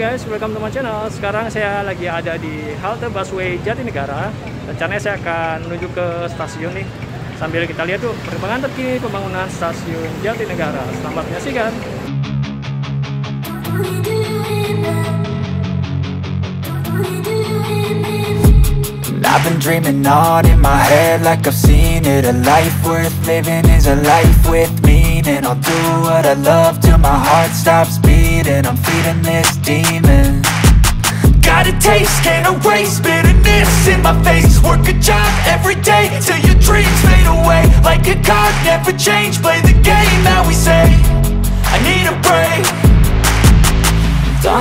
guys, welcome to my channel. Sekarang saya lagi ada di halte busway Jatinegara. Rencananya saya akan menuju ke stasiun nih. Sambil kita lihat tuh perkembangan terkini pembangunan stasiun Jatinegara. Selamat menyaksikan. I've been dreaming on in my head like I've seen it A life worth living is a life with meaning I'll do what I love till my heart stops beating. I'm feeding this demon. Got a taste, can't erase bitterness in my face. Work a job every day till your dreams fade away. Like a card, never change, play the game that we say. I need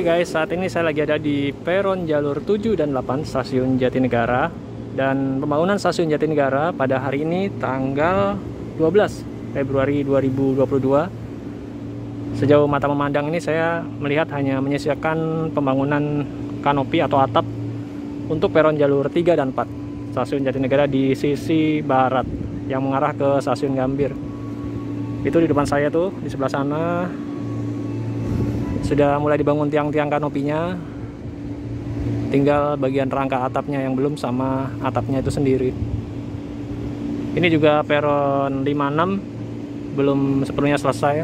Oke guys, saat ini saya lagi ada di peron jalur 7 dan 8 stasiun Jatinegara. Dan pembangunan stasiun Jatinegara pada hari ini tanggal 12 Februari 2022 sejauh mata memandang ini saya melihat hanya menyisakan pembangunan kanopi atau atap untuk peron jalur 3 dan 4 stasiun Jatinegara di sisi barat yang mengarah ke stasiun Gambir. Itu di depan saya tuh di sebelah sana sudah mulai dibangun tiang-tiang kanopinya. Tinggal bagian rangka atapnya yang belum sama atapnya itu sendiri. Ini juga peron 56 belum sepenuhnya selesai.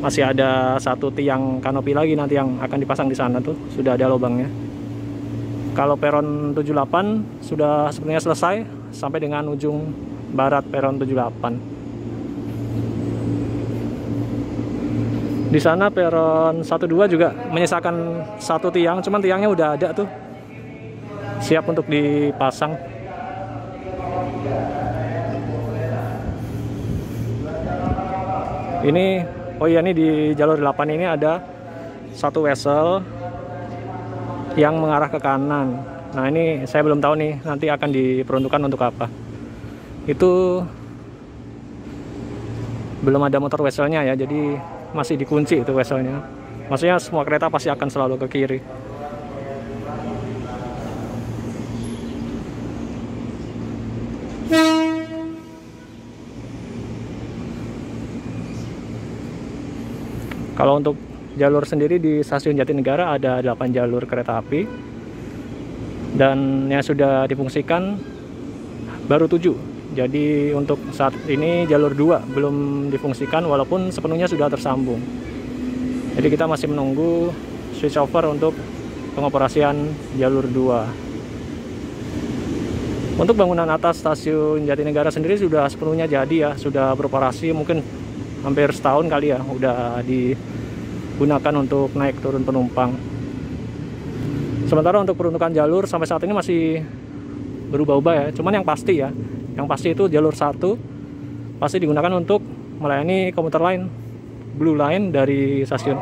Masih ada satu tiang kanopi lagi nanti yang akan dipasang di sana tuh. Sudah ada lubangnya. Kalau peron 78 sudah sepenuhnya selesai sampai dengan ujung barat peron 78 Di sana peron 12 juga menyisakan satu tiang, cuman tiangnya udah ada tuh. Siap untuk dipasang. Ini oh iya nih di jalur 8 ini ada satu vessel yang mengarah ke kanan. Nah ini saya belum tahu nih nanti akan diperuntukkan untuk apa. Itu belum ada motor weselnya ya, jadi masih dikunci itu weselnya. Maksudnya semua kereta pasti akan selalu ke kiri. Kalau untuk jalur sendiri di stasiun Jatinegara ada 8 jalur kereta api dan yang sudah difungsikan baru 7 jadi untuk saat ini jalur 2 belum difungsikan walaupun sepenuhnya sudah tersambung. Jadi kita masih menunggu switch over untuk pengoperasian jalur 2 untuk bangunan atas stasiun Jatinegara sendiri sudah sepenuhnya jadi ya sudah beroperasi mungkin hampir setahun kali ya udah digunakan untuk naik turun penumpang. Sementara untuk peruntukan jalur sampai saat ini masih berubah-ubah ya cuman yang pasti ya yang pasti itu jalur satu pasti digunakan untuk melayani komuter lain Blue Line dari stasiun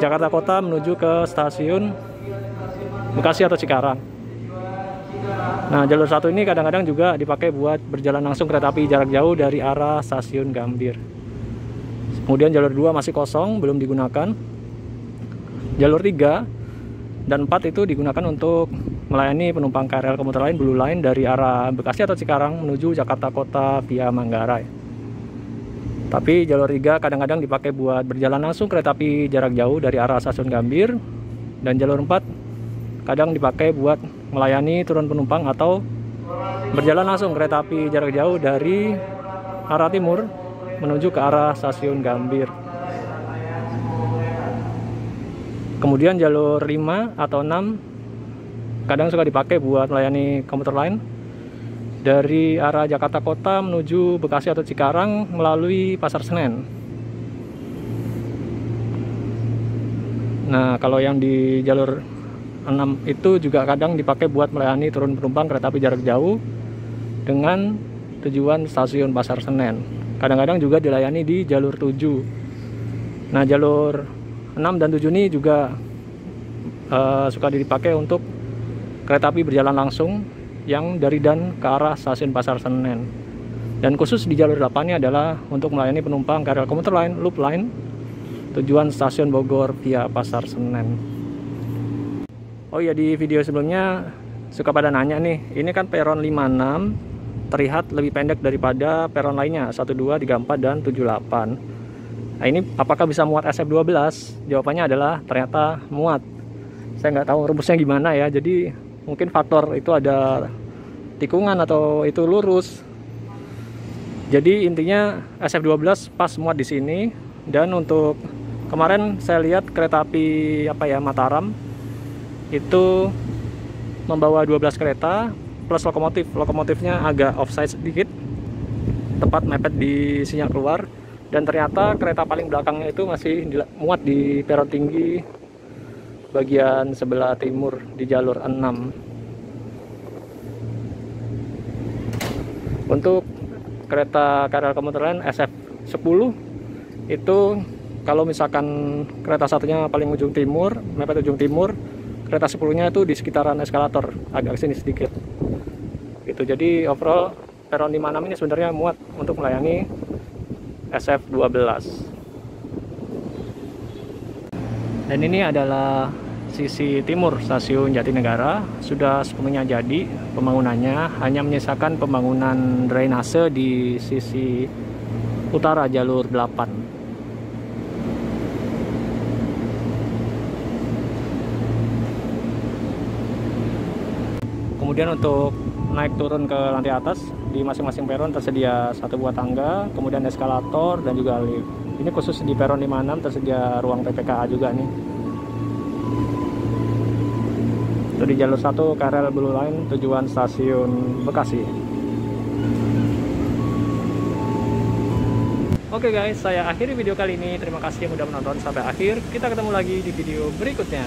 Jakarta Kota menuju ke stasiun Bekasi atau Cikarang Nah, jalur satu ini kadang-kadang juga dipakai buat berjalan langsung kereta api jarak jauh dari arah stasiun Gambir. Kemudian jalur 2 masih kosong, belum digunakan. Jalur 3 dan 4 itu digunakan untuk melayani penumpang KRL komuter lain Blue Line dari arah Bekasi atau Cikarang menuju Jakarta Kota via Manggarai. Tapi jalur 3 kadang-kadang dipakai buat berjalan langsung kereta api jarak jauh dari arah stasiun Gambir dan jalur 4 kadang dipakai buat melayani turun penumpang atau berjalan langsung kereta api jarak jauh dari arah timur menuju ke arah stasiun Gambir. Kemudian jalur 5 atau 6 kadang suka dipakai buat melayani komuter lain dari arah Jakarta Kota menuju Bekasi atau Cikarang melalui Pasar Senen. Nah, kalau yang di jalur 6 itu juga kadang dipakai buat melayani turun penumpang kereta api jarak jauh dengan tujuan stasiun Pasar Senen. Kadang-kadang juga dilayani di jalur 7. Nah, jalur 6 dan 7 ini juga uh, suka dipakai untuk kereta api berjalan langsung yang dari dan ke arah stasiun Pasar Senen. Dan khusus di jalur 8 ini adalah untuk melayani penumpang KRL komuter lain, loop line, tujuan stasiun Bogor via Pasar Senen. Oh iya di video sebelumnya suka pada nanya nih, ini kan peron 56 terlihat lebih pendek daripada peron lainnya 12, 34 dan 78. Nah ini apakah bisa muat SF12? Jawabannya adalah ternyata muat. Saya nggak tahu rumusnya gimana ya. Jadi mungkin faktor itu ada tikungan atau itu lurus. Jadi intinya SF12 pas muat di sini. Dan untuk kemarin saya lihat kereta api apa ya Mataram itu membawa 12 kereta plus lokomotif. Lokomotifnya agak offside sedikit tepat mepet di sinyal keluar. Dan ternyata kereta paling belakangnya itu masih muat di peron tinggi bagian sebelah timur di jalur 6 untuk kereta KRL komuter lain SF10 itu kalau misalkan kereta satunya paling ujung timur mepet ujung timur kereta 10 nya itu di sekitaran eskalator agak sini sedikit. Gitu. Jadi overall peron 56 ini sebenarnya muat untuk melayani SF12 dan ini adalah sisi timur stasiun Jatinegara. Sudah sepenuhnya jadi pembangunannya. Hanya menyisakan pembangunan drainase di sisi utara jalur 8 kemudian untuk naik turun ke lantai atas di masing-masing peron tersedia satu buah tangga kemudian eskalator dan juga lift ini khusus di peron 56 tersedia ruang PPKA juga nih itu di jalur 1 KRL Blue Line tujuan stasiun Bekasi Oke okay guys, saya akhiri video kali ini. Terima kasih yang sudah menonton sampai akhir. Kita ketemu lagi di video berikutnya.